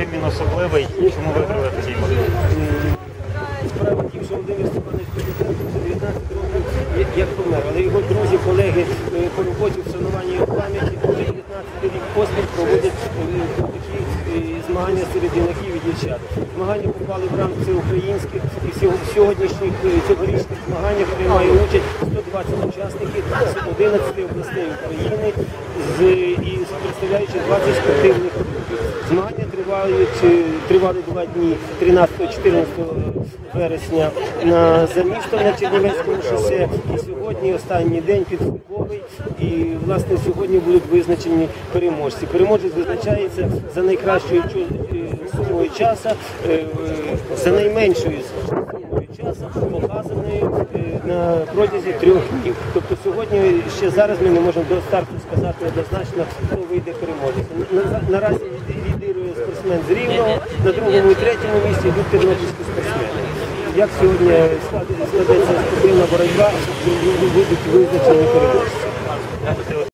чим він особливий, чому виграли такий матч? Справа в тім, що Володимир Степанович Петрович 19 років як- помер, але його друзі, колеги е, по роботі вшанування його пам'яті вже 19 рік поспіль проводять е, такі е, змагання серед юнаків і дівчат. Змагання попали в рамки всеукраїнських і в сьогоднішніх цьогорічних змаганнях приймає участь 120 учасників з 11 областей України з, і представляючи 20 спортивних клубів. Тривають, тривали два дні 13-14 вересня на за містом на Чернівецькому шосе. І сьогодні останній день підсумковий. І власне сьогодні будуть визначені переможці. Переможець визначається за найкращою е, сумою часу, е, е, за найменшою сумою часу, показаною на протязі трьох днів. Тобто сьогодні ще зараз ми не можемо до старту сказати однозначно, хто вийде переможець. Наразі лідирує спортсмен з Рівного, на другому і третьому місці йдуть тернопільські спортсмени. Як сьогодні складеться спортивна боротьба, будуть визначені переможці.